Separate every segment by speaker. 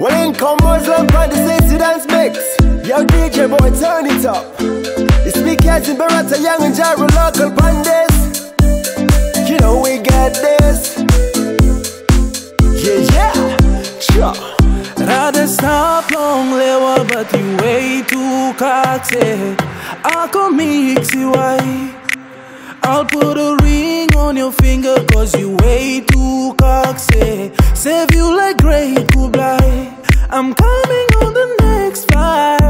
Speaker 1: Well, in come Muslim on the sexy dance mix. Young DJ boy, turn it up. It's me, Kuzzin Barata, Young and Jaro, local bandits. You know we got this. Yeah, yeah. Sure.
Speaker 2: Long lewa but you way too cocky I can mix you white I'll put a ring on your finger cause you way too cocky Save you like great Kublai I'm coming on the next flight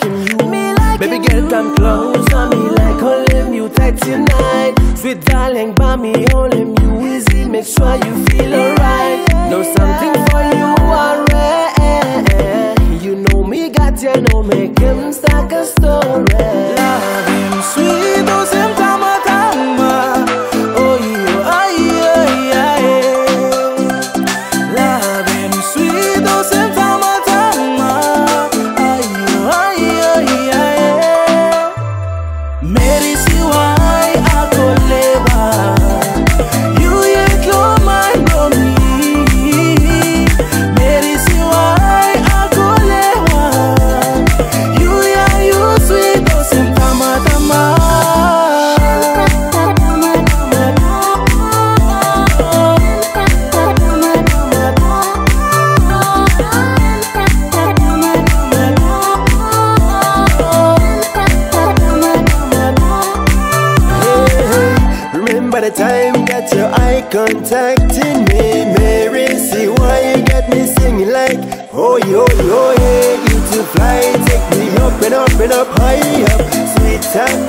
Speaker 1: one me like him, you. Me like Baby girl, come close on me like holding you tight tonight. Sweet darling, by me holding you easy, make sure you feel alright. Know something contacting me
Speaker 2: Mary, see why you got me singing like Oh, yo, yo, yeah, you to fly Take me up
Speaker 1: and up and up, high up. Sweet time